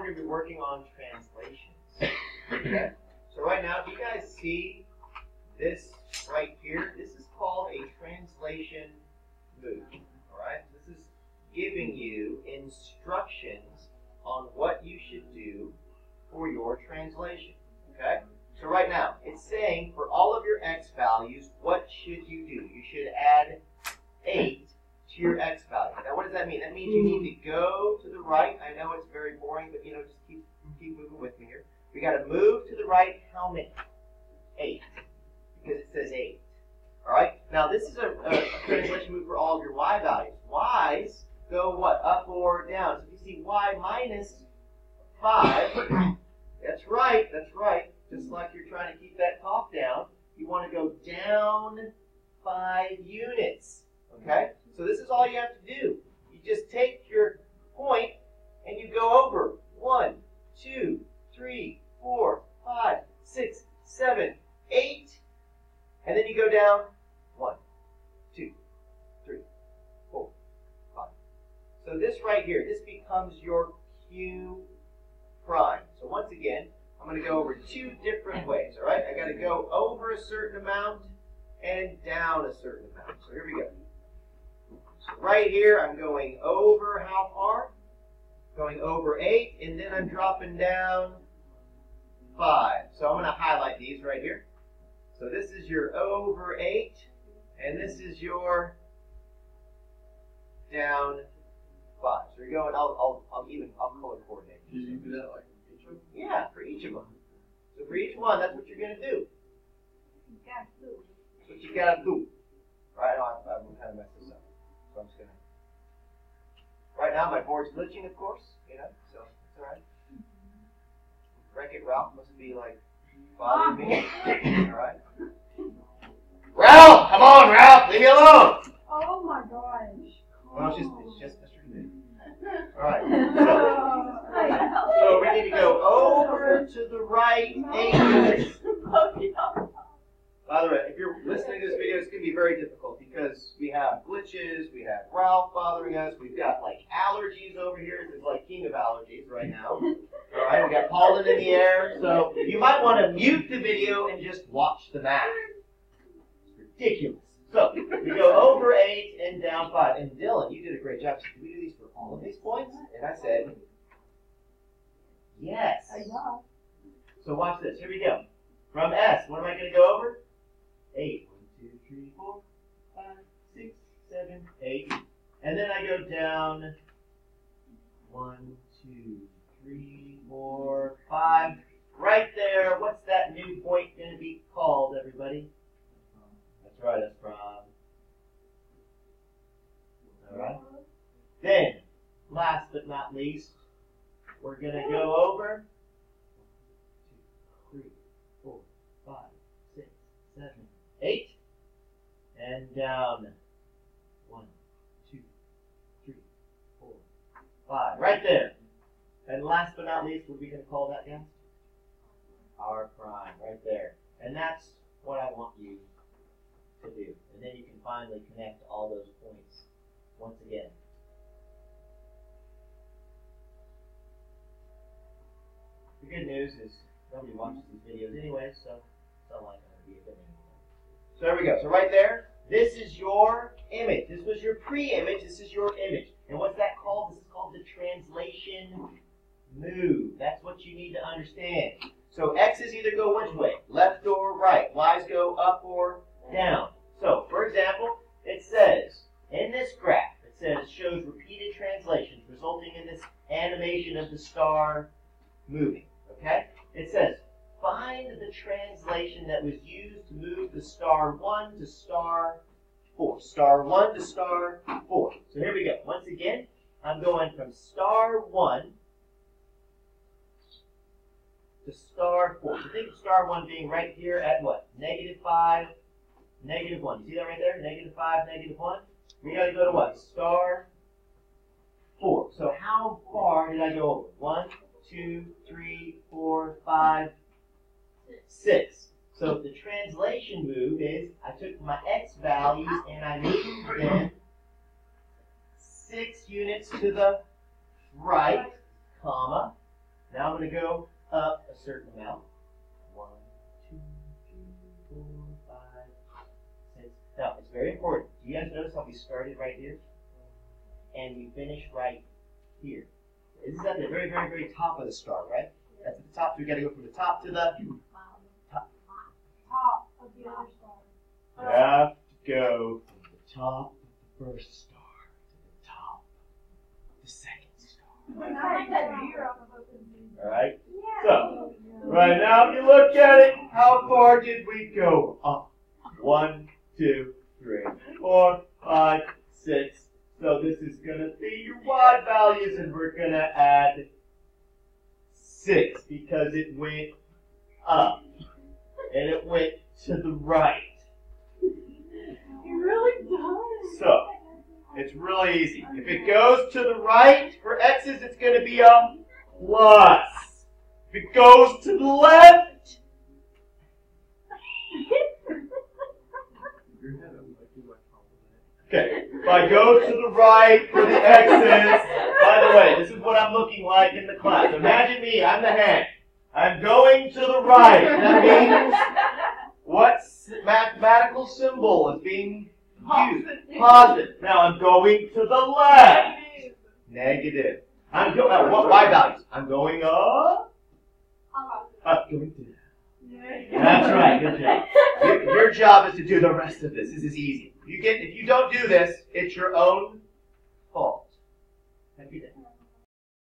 we're going to be working on translations. Okay? So right now, do you guys see this right here? This is called a translation move. Alright? This is giving you instructions on what you should do for your translation. Okay? So right now, it's saying for all of your x values, what should you do? You should add 8 to your x value. Now what does that mean? That means you need to go to right. I know it's very boring, but you know, just keep keep moving with me here. We got to move to the right how many? 8. Because it says 8. Alright? Now this is a, a, translation move for all of your y values. y's go what? Up or down. So if you see y minus 5, that's right, that's right. Just like you're trying to keep that cough down, you want to go down 5 units. Okay? So this is all you have to do. You just take your point So this right here, this becomes your Q prime. So once again, I'm going to go over two different ways, all right? I got to go over a certain amount and down a certain amount. So here we go. So right here, I'm going over how far? Going over 8, and then I'm dropping down 5. So I'm going to highlight these right here. So this is your over 8, and this is your down 5. So you're going, I'll, I'll, I'll even, I'll color coordinate. Can you do that like each of them? Yeah, for each of them. So for each one, that's what you're going to do. You gotta That's what you got to do. Right now, I'm, I'm kind of messed this up. So I'm just gonna. Right now, my board's glitching, of course. You know, so it's all right. Wreck It Ralph must be like bothering me. all right. Ralph, come on, Ralph, leave me alone. Oh my gosh. Well, it's just it's just Mr. New. All right. So, so we need to go over to the right eight. By the way, if you're listening to this video, it's going to be very difficult because we have glitches, we have Ralph bothering us, we've got like allergies over here. It's like king of allergies right now. All right, we got pollen in the air, so you might want to mute the video and just watch the math. It's ridiculous. So we go over eight and down five. And Dylan, you did a great job. So did we do these for all of these points? And I said, yes. So watch this. Here we go. From S, what am I going to go over? Eight. One, two, three, four, five, six, seven, eight. And then I go down. One, two, three, four, five. Right there. What's that new point going to be called, everybody? That's right. That's from. All right. Then, last but not least, we're going to go over. Two, three, four, five, six, seven, eight, and down. One, two, three, four, five. Right there. And last but not least, what are we going to call that, guys? R prime, right there. And that's what I want you to do. And then you can finally connect all those points once again. Good news is nobody watches these videos anyway, so it's not like going to be a good anymore. So there we go. So right there, this is your image. This was your pre-image. This is your image. And what's that called? This is called the translation move. That's what you need to understand. So X's either go which way? Left or right. Y's go up or down. So, for example, it says, in this graph, it says, shows repeated translations resulting in this animation of the star moving. Translation that was used to move the star 1 to star 4. Star 1 to star 4. So here we go. Once again, I'm going from star 1 to star 4. So think of star 1 being right here at what? Negative 5, negative 1. You see that right there? Negative 5, negative 1. We got to go to what? Star 4. So how far did I go over? 1, 2, 3, 4, 5, 6. So the translation move is I took my x values and I moved them 6 units to the right, comma, Now I'm going to go up a certain amount. One, two, three, four, five, six. Now, it's very important. Do you guys notice how we started right here? And we finished right here. This is at the very, very, very top of the star, right? That's at the top, so we got to go from the top to the Top of the other star. You have to go from the top of the first star to the top of the second star. I like that view off of open view. Alright? So, Right now, if you look at it, how far did we go up? One, two, three, four, five, six. So this is going to be your y values, and we're going to add six because it went up and it went to the right. It really does. So, It's really easy. If it goes to the right for x's, it's going to be a plus. If it goes to the left, okay. If I go to the right for the x's, by the way, this is what I'm looking like in the class. Imagine me, I'm the hand. I'm going to the right. That means what mathematical symbol is being used? Positive. Now I'm going to the left. Negative. I'm going. What y values? I'm going up. Up. Going to. That's right. Good job. Your, your job is to do the rest of this. This is easy. You get. If you don't do this, it's your own.